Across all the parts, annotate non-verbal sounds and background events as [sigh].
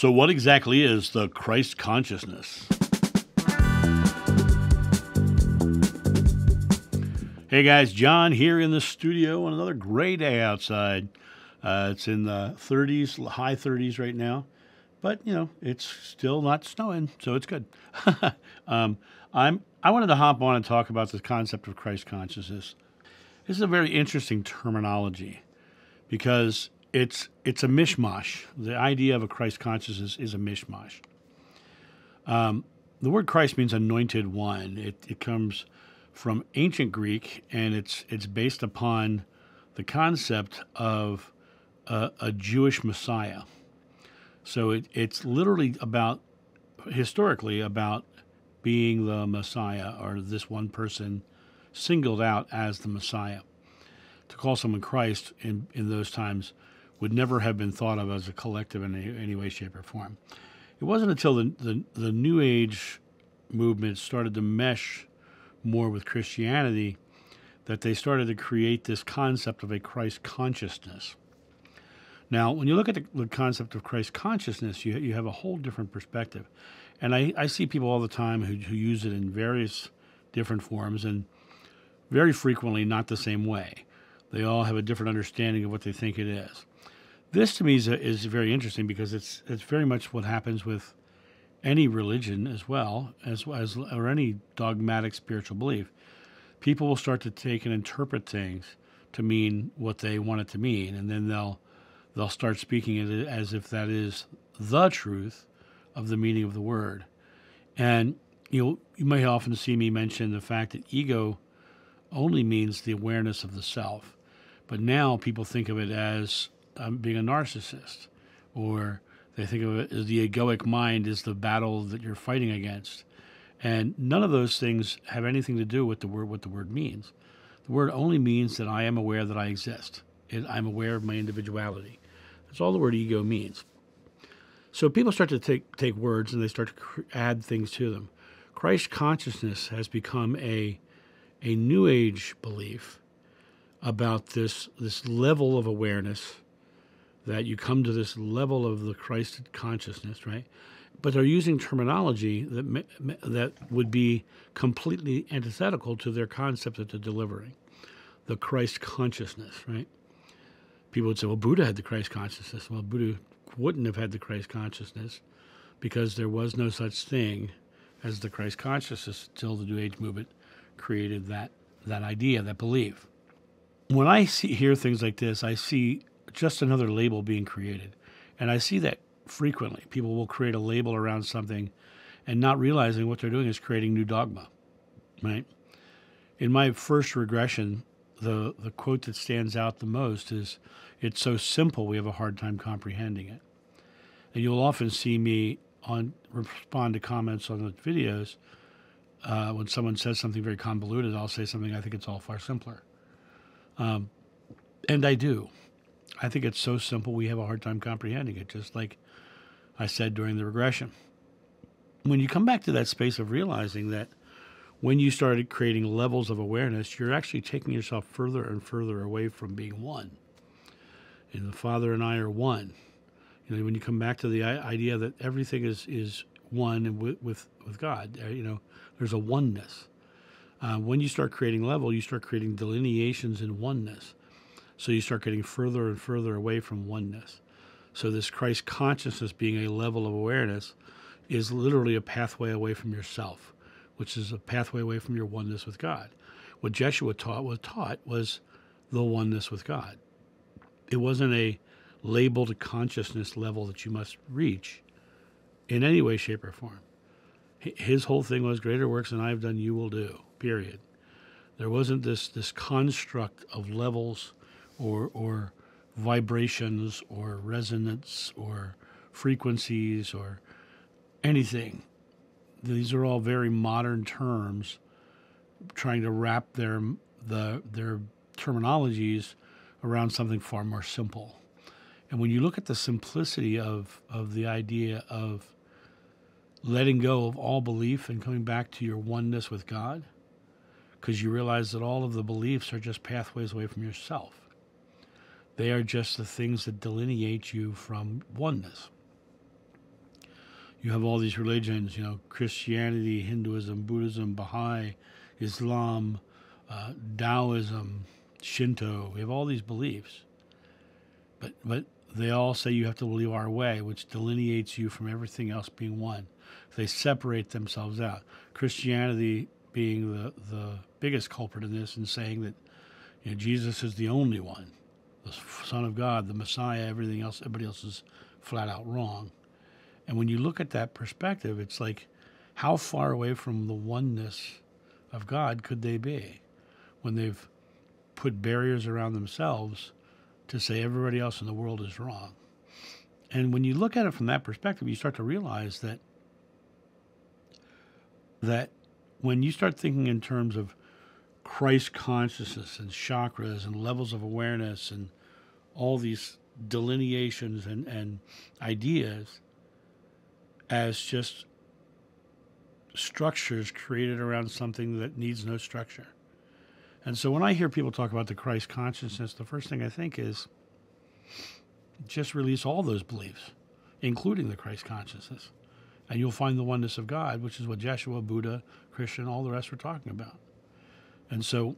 So, what exactly is the Christ consciousness? Hey guys, John here in the studio on another great day outside. Uh, it's in the 30s, high 30s right now, but you know it's still not snowing, so it's good. [laughs] um, I'm I wanted to hop on and talk about the concept of Christ consciousness. This is a very interesting terminology because it's it's a mishmash. The idea of a Christ consciousness is a mishmash. Um, the word Christ means anointed one. It, it comes from ancient Greek, and it's it's based upon the concept of a, a Jewish Messiah. So it, it's literally about historically about being the Messiah or this one person singled out as the Messiah. To call someone Christ in, in those times would never have been thought of as a collective in any, any way, shape, or form. It wasn't until the, the, the New Age movement started to mesh more with Christianity that they started to create this concept of a Christ consciousness. Now, when you look at the, the concept of Christ consciousness, you, you have a whole different perspective. And I, I see people all the time who, who use it in various different forms and very frequently not the same way. They all have a different understanding of what they think it is. This to me is, a, is very interesting because it's it's very much what happens with any religion as well as as or any dogmatic spiritual belief. People will start to take and interpret things to mean what they want it to mean, and then they'll they'll start speaking it as if that is the truth of the meaning of the word. And you you may often see me mention the fact that ego only means the awareness of the self, but now people think of it as um, being a narcissist, or they think of it as the egoic mind is the battle that you're fighting against. And none of those things have anything to do with the word what the word means. The word only means that I am aware that I exist. I'm aware of my individuality. That's all the word ego means. So people start to take take words and they start to add things to them. Christ consciousness has become a a new age belief about this this level of awareness that you come to this level of the Christ consciousness, right? But they're using terminology that that would be completely antithetical to their concept that they're delivering, the Christ consciousness, right? People would say, "Well, Buddha had the Christ consciousness." Well, Buddha wouldn't have had the Christ consciousness because there was no such thing as the Christ consciousness until the New Age movement created that that idea, that belief. When I see hear things like this, I see just another label being created. And I see that frequently. People will create a label around something and not realizing what they're doing is creating new dogma, right? In my first regression, the, the quote that stands out the most is it's so simple we have a hard time comprehending it. And you'll often see me on respond to comments on the videos uh, when someone says something very convoluted. I'll say something I think it's all far simpler, um, and I do. I think it's so simple we have a hard time comprehending it, just like I said during the regression. When you come back to that space of realizing that when you started creating levels of awareness, you're actually taking yourself further and further away from being one. And the Father and I are one. You know, when you come back to the idea that everything is is one with with, with God, uh, you know, there's a oneness. Uh, when you start creating level, you start creating delineations in oneness. So you start getting further and further away from oneness. So this Christ consciousness being a level of awareness is literally a pathway away from yourself, which is a pathway away from your oneness with God. What Jeshua taught was taught was the oneness with God. It wasn't a labeled consciousness level that you must reach in any way, shape, or form. His whole thing was greater works than I've done, you will do. Period. There wasn't this this construct of levels or, or vibrations or resonance or frequencies or anything. These are all very modern terms trying to wrap their the their terminologies around something far more simple. And when you look at the simplicity of, of the idea of letting go of all belief and coming back to your oneness with God, because you realize that all of the beliefs are just pathways away from yourself. They are just the things that delineate you from oneness. you have all these religions, you know, Christianity, Hinduism, Buddhism, Baha'i, Islam, uh, Taoism, Shinto. We have all these beliefs, but but they all say you have to believe our way, which delineates you from everything else being one. They separate themselves out. Christianity being the the biggest culprit in this, and saying that you know, Jesus is the only one, the Son of God, the Messiah. Everything else, everybody else is flat out wrong. And when you look at that perspective, it's like, how far away from the oneness of God could they be when they've put barriers around themselves to say everybody else in the world is wrong? And when you look at it from that perspective, you start to realize that that when you start thinking in terms of Christ consciousness and chakras and levels of awareness and all these delineations and, and ideas, as just structures created around something that needs no structure. And so when I hear people talk about the Christ consciousness, the first thing I think is just release all those beliefs, including the Christ consciousness. And you'll find the oneness of God, which is what Jeshua, Buddha, Krishna, all the rest were talking about. And so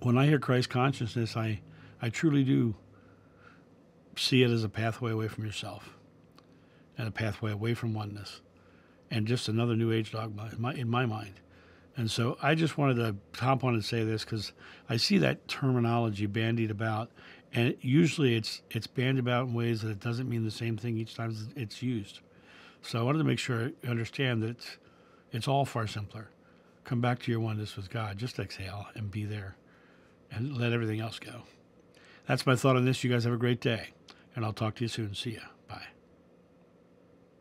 when I hear Christ consciousness, I, I truly do see it as a pathway away from yourself and a pathway away from oneness, and just another New Age dogma in my, in my mind. And so I just wanted to hop on and say this because I see that terminology bandied about, and usually it's it's bandied about in ways that it doesn't mean the same thing each time it's used. So I wanted to make sure you understand that it's, it's all far simpler. Come back to your oneness with God. Just exhale and be there, and let everything else go. That's my thought on this. You guys have a great day, and I'll talk to you soon. See ya.